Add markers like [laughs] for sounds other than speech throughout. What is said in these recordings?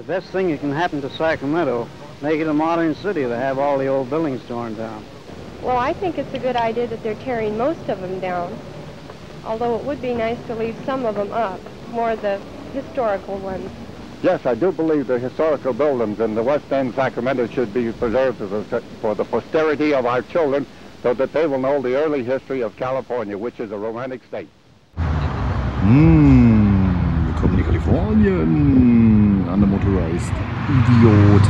The best thing that can happen to Sacramento, make it a modern city to have all the old buildings torn down. Well, I think it's a good idea that they're tearing most of them down. Although it would be nice to leave some of them up, more of the historical ones. Yes, I do believe the historical buildings in the West End Sacramento should be preserved for the posterity of our children so that they will know the early history of California, which is a romantic state. Mmh, willkommen in Kalifornien an der Motorized. Idiot.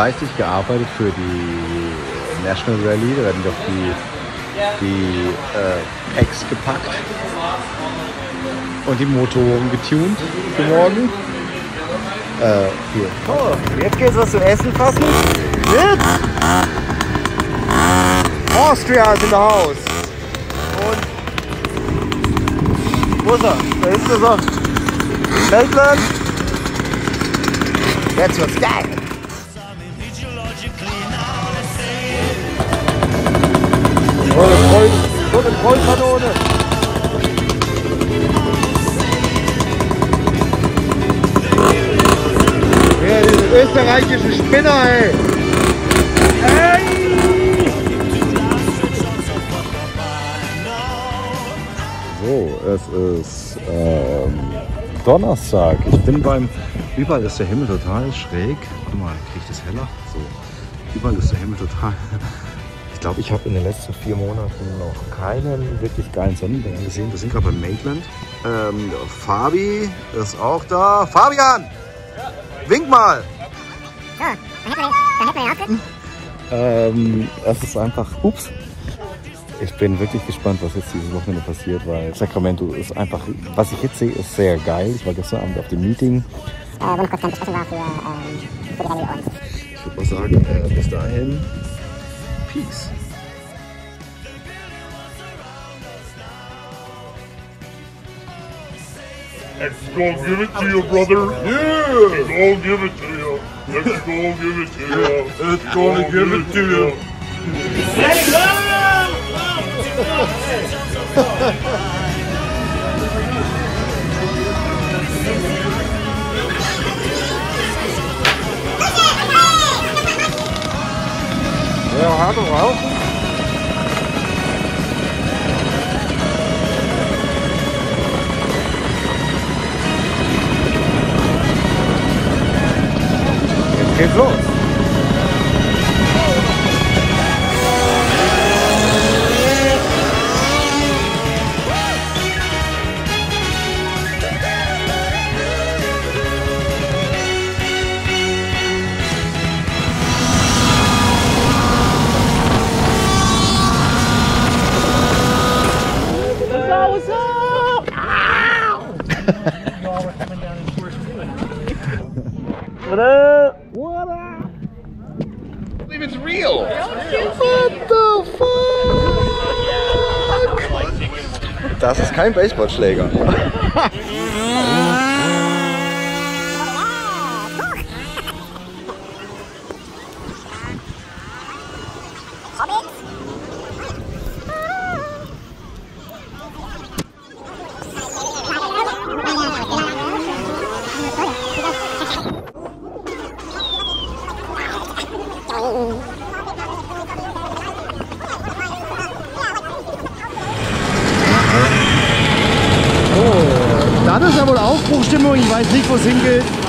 Fleißig gearbeitet für die National Rally. Da werden doch die, die äh, Packs gepackt und die Motoren getuned für morgen. Äh, hier. Oh, jetzt geht's was zu essen fassen. Jetzt! Austria ist in der Haus. Und. Wo ist er? Da ist er sonst. Maitland. Jetzt wird's geil. Voll, so eine Vollkanone. Ja, diese österreichischen Spinner, ey. So, es ist ähm, Donnerstag. Ich bin beim. Überall ist der Himmel total schräg. Guck mal, kriege ich das heller? So. Überall ist der Himmel total. Ich glaube, ich habe in den letzten vier Monaten noch keinen wirklich geilen Sonnenuntergang gesehen. Wir sind gerade bei Maitland. Ähm, Fabi ist auch da. Fabian! Wink mal! Ähm, es ist einfach. Ups. Ich bin wirklich gespannt, was jetzt dieses Wochenende passiert, weil Sacramento ist einfach, was ich jetzt sehe, ist sehr geil. Ich war gestern Abend auf dem Meeting. äh, wo noch kurz keine Besprechung war für, ähm, für die Rallye und Ich würde mal sagen, äh, bis dahin, Peace. Let's go give it to you, brother. Yeah. Let's go give it to you. Let's go give it to you. Let's go give it to you. Ja, hart É o raro alto. Que louco! Kein Baseballschläger. [laughs] Dann weiß nicht, wo es hingeht.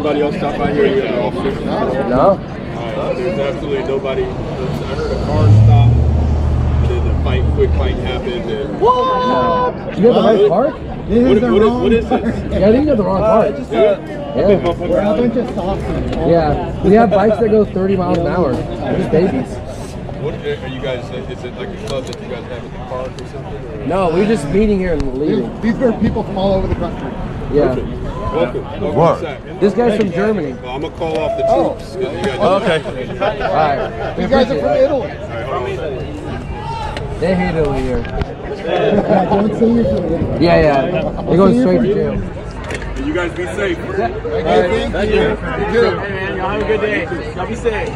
Anybody else stop by here? You guys all figured it? No. Uh, there's absolutely nobody. I heard a car stop. And then the fight, quick fight happened. And No. You got the right park? What, what, is, what is this? Yeah, I think you got the wrong park. Yeah. Yeah. Yeah. We have bikes that go 30 miles an hour. Just babies. What are you guys? Is it like a club that you guys have at the park or something? Or? No, we're just meeting here and leaving. These are people from all over the country. Yeah. Welcome. Welcome What? This guy's from Germany. Well, I'm gonna call off the troops. 'cause You guys Okay. All right. We You guys are from it. Italy. All right. They hate Italy here. Don't say you're from Italy. Yeah, yeah. They're going straight to jail. You guys be safe. Thank you. Thank you. Thank you. man, y'all have a good day. Y'all be safe.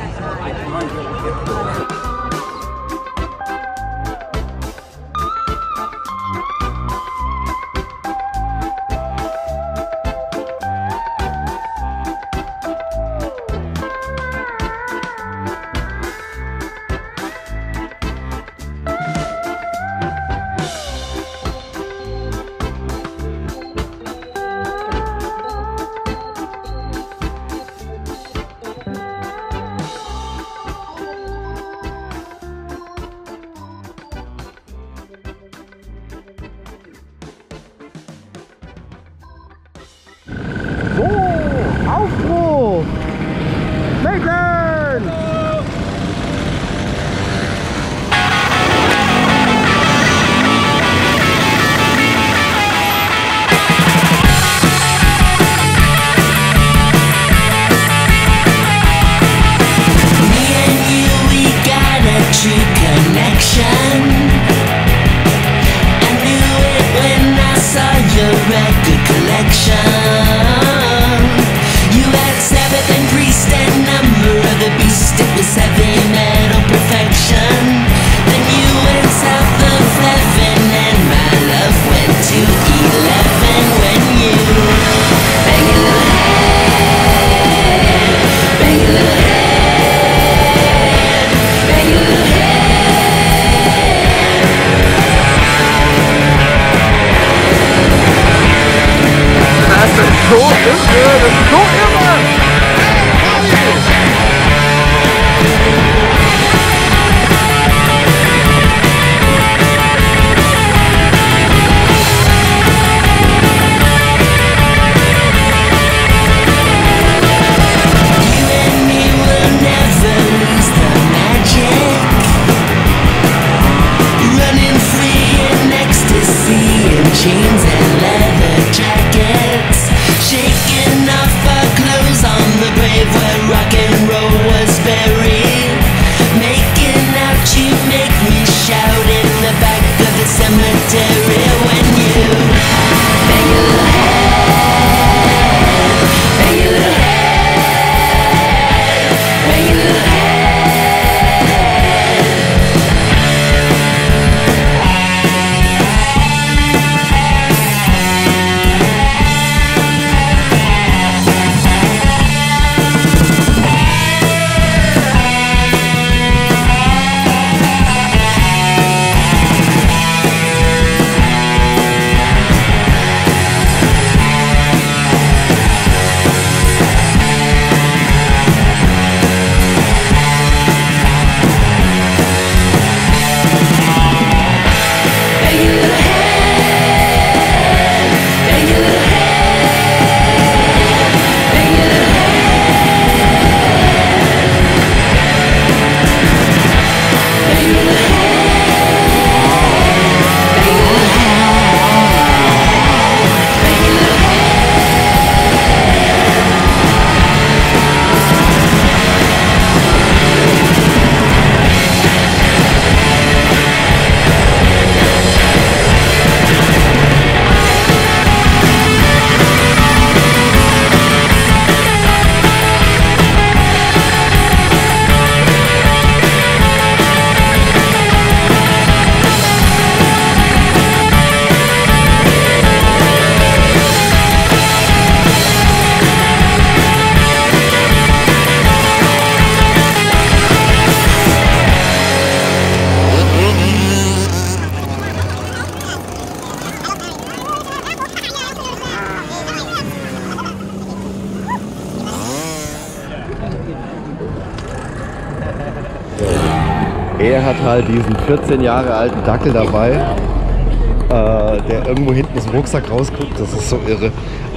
Hat halt diesen 14 Jahre alten Dackel dabei, äh, der irgendwo hinten aus dem Rucksack rausguckt. Das ist so irre.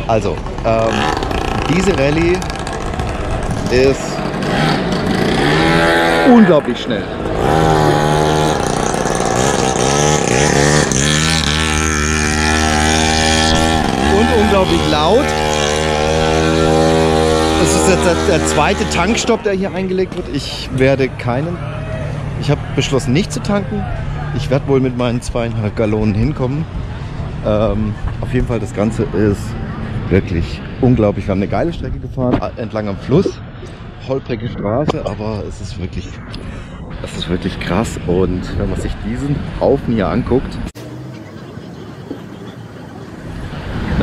Also, ähm, diese Rallye ist unglaublich schnell. Und unglaublich laut. Das ist jetzt der, der zweite Tankstopp, der hier eingelegt wird. Ich werde keinen. Beschlossen, nicht zu tanken. Ich werde wohl mit meinen zweieinhalb Gallonen hinkommen. Ähm, auf jeden Fall, das Ganze ist wirklich unglaublich. Wir haben eine geile Strecke gefahren, entlang am Fluss. Holprige Straße, aber es ist wirklich, es ist wirklich krass. Und wenn man sich diesen Haufen hier anguckt,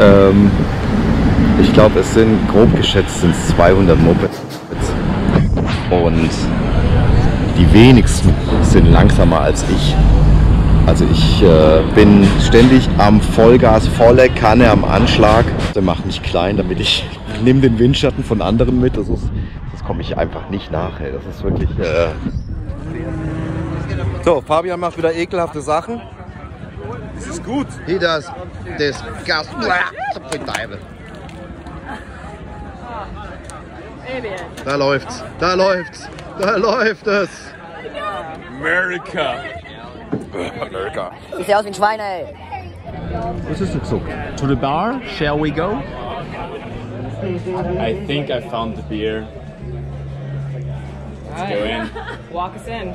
ähm, ich glaube, es sind grob geschätzt sind es 200 Mopeds. Und die wenigsten sind langsamer als ich. Also ich äh, bin ständig am Vollgas, volle Kanne am Anschlag. Der macht mich klein, damit ich [laughs] nehme den Windschatten von anderen mit. Das, ist, das komme ich einfach nicht nach. Ey. Das ist wirklich. Äh so, Fabian macht wieder ekelhafte Sachen. Das ist gut. He does disgust. Da läuft's, da läuft's, da läuft es. America. America. Ich sehe aus wie ein Schwein, ey. Was ist das so? To the bar, shall we go? I think I found the beer. Let's go in. Walk us in. [laughs]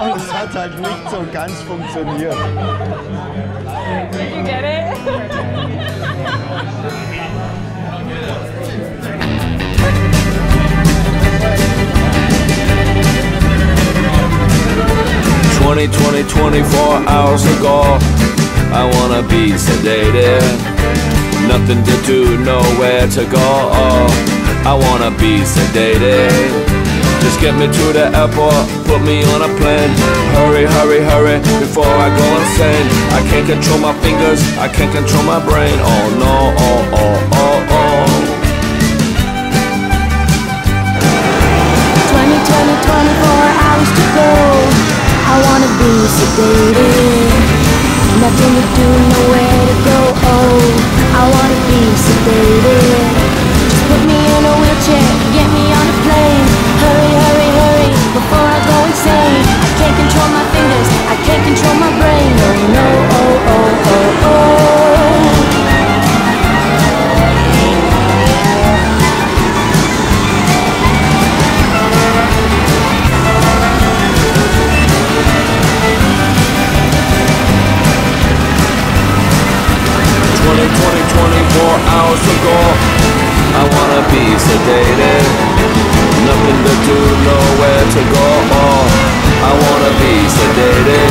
Und es hat halt nicht so ganz funktioniert. Did you get it? [laughs] 20, 20, 24 hours ago. I wanna be sedated. Nothing to do, nowhere to go. I wanna be sedated. Just get me to the airport, put me on a plane. Hurry, hurry, hurry, before I go insane. I can't control my fingers, I can't control my brain. Oh no, oh, oh, oh, oh. 20, 20, 24 hours to go. I wanna be sedated. Nothing to do, nowhere to go. Oh, I wanna be sedated. Just put me in a wheelchair, get me on a plane. Hurry, hurry, hurry, before I go insane. I can't control my fingers, I can't control my brain. Oh no, oh, oh, oh, oh. Wanna be sedated. Nothing to do, nowhere to go. Oh, I wanna be sedated.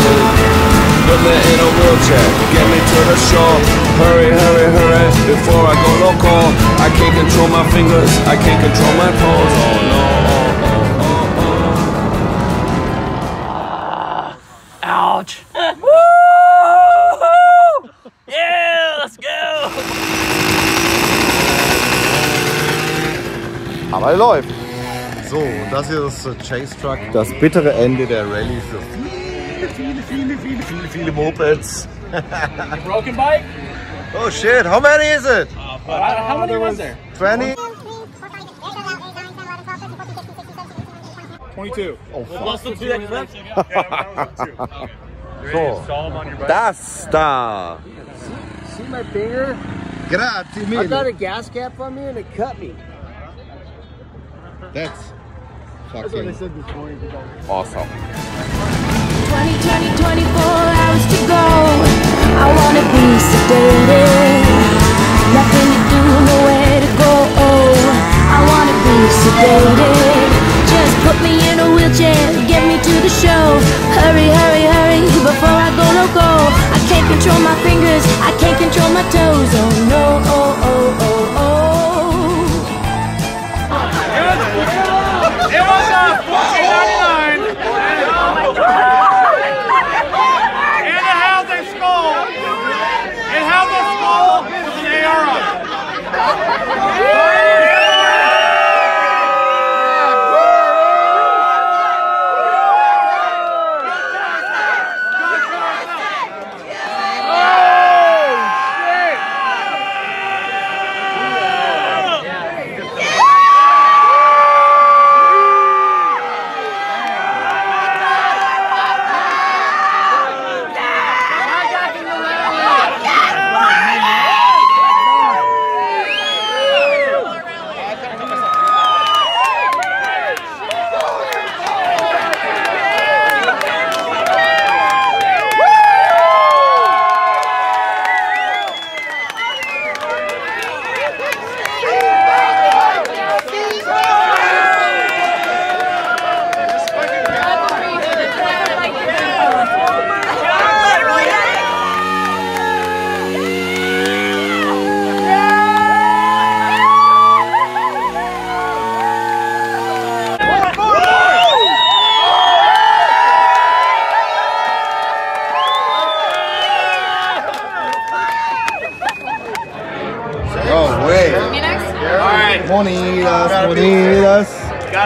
Put me in a wheelchair, get me to the shore. Hurry, hurry, hurry, before I go loco. I can't control my fingers, I can't control my toes. Oh no. Er läuft. So, und das hier ist der Chase Truck. Das bittere Ende der Rallye für viele, viele, viele, viele, viele, viele Mopeds. [laughs] Broken bike? Oh shit, how many is it? How many was there? 20? 22. Oh, Plus the two [laughs] that clipped? [laughs] So, das da. See my finger? Grazie I got mille. a gas cap on me and it cut me. That's That's what I fucking said this morning. awesome. 20, 20, 24 hours to go. I wanna be sedated. Nothing to do, nowhere to go. Oh, I wanna be sedated. Just put me in a wheelchair, get me to the show.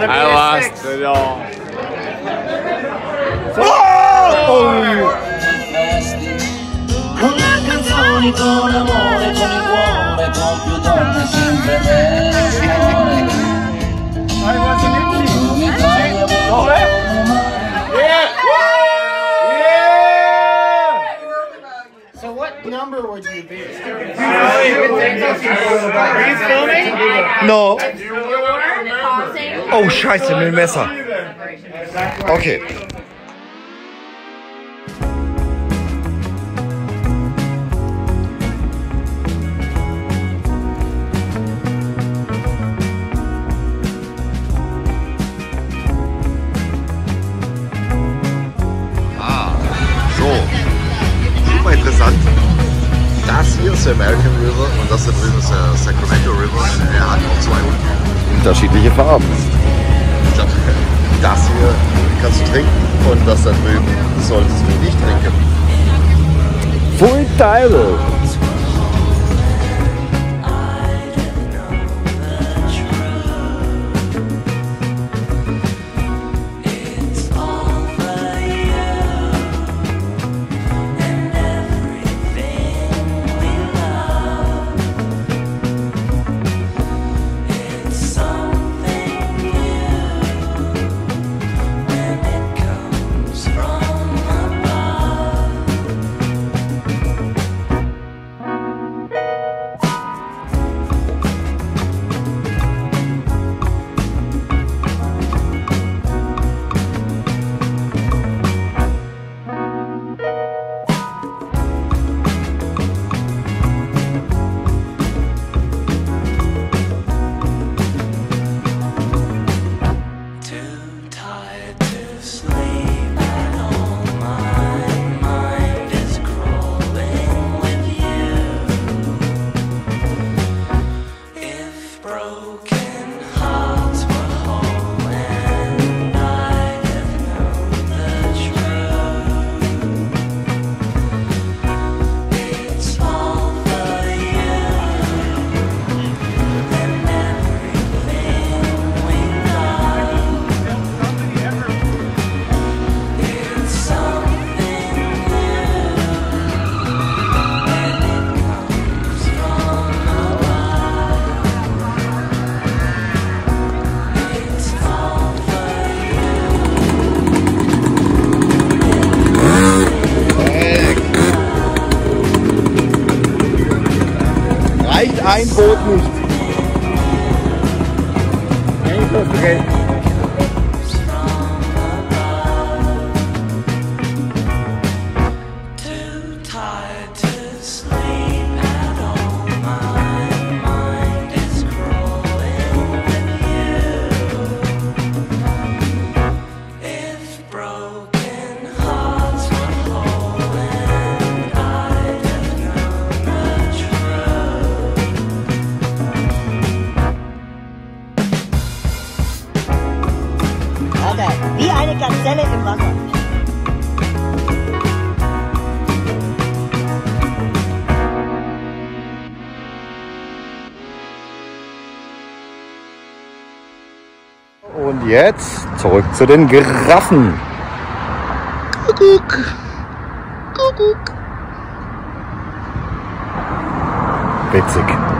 I lost six. it all. Oh! So what number would you be? No. Oh, scheiße, mit dem Messer. Okay. Ah, so. Super interessant. Das hier ist der American River und das da drüben ist der Sacramento River. Er hat auch zwei unterschiedliche Farben. Das hier kannst du trinken und das da drüben solltest du nicht trinken. Pfui Teufel! kein Boot nicht. Jetzt zurück zu den Giraffen. Kuckuck. Kuckuck. Witzig.